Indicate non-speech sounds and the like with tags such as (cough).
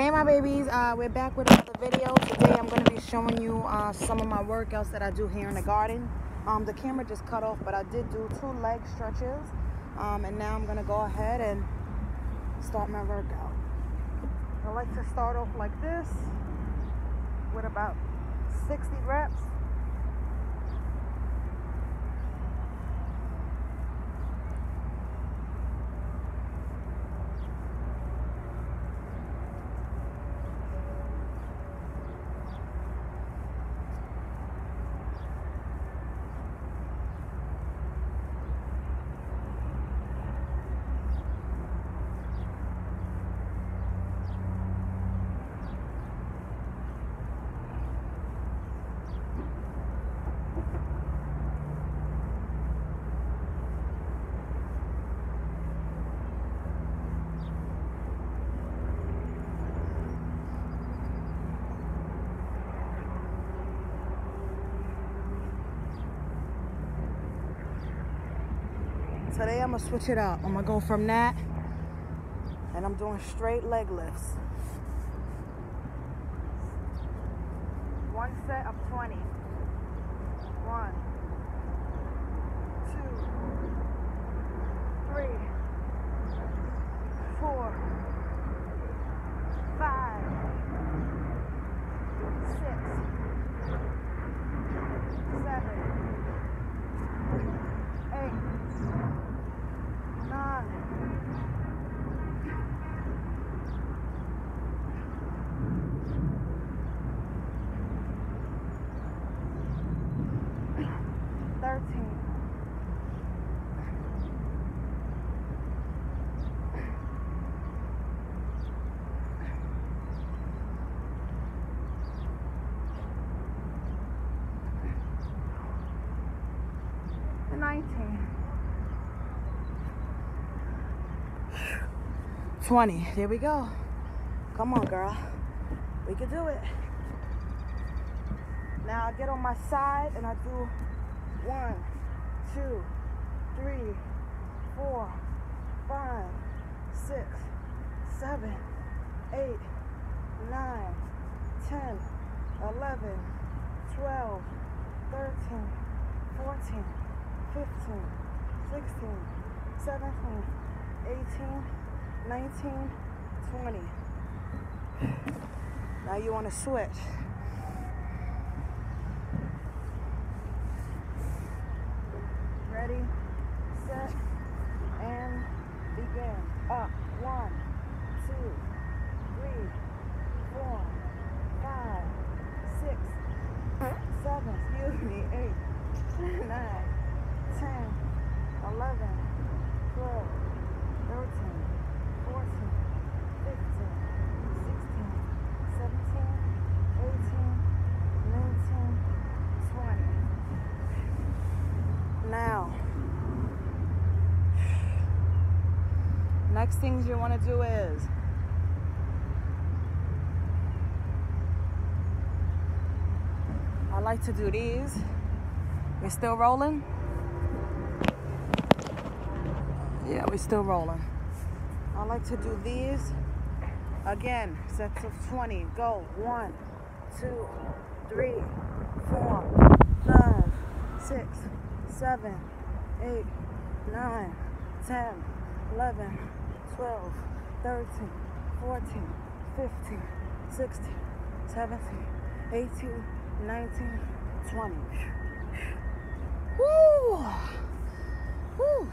Hey my babies, uh, we're back with another video. Today I'm going to be showing you uh, some of my workouts that I do here in the garden. Um, the camera just cut off, but I did do two leg stretches. Um, and now I'm going to go ahead and start my workout. I like to start off like this with about 60 reps. Today I'm gonna switch it up. I'm gonna go from that and I'm doing straight leg lifts. One set of 20. One, two, three, four, five, six, seven, eight, nine, thirteen, nineteen. 20. There we go. Come on, girl. We can do it. Now I get on my side and I do one, two, three, four, five, six, seven, eight, nine, ten, eleven, twelve, thirteen, fourteen, fifteen, sixteen, seventeen, eighteen. 19, 20. Now you want to switch. Ready, set, and begin. Up, one, two, three, four, five, six, seven, excuse me, eight, (laughs) nine, ten, eleven, twelve, thirteen. 14, 15, 16, 17, 18, 19, 20. Now, next things you want to do is I like to do these. We're still rolling? Yeah, we're still rolling. I like to do these. Again, sets of 20. Go. One, two, three, four, five, six, seven, eight, nine, ten, eleven, 12, 13, 14, 15, 16, 17, 18, 19, 20. Woo! Woo!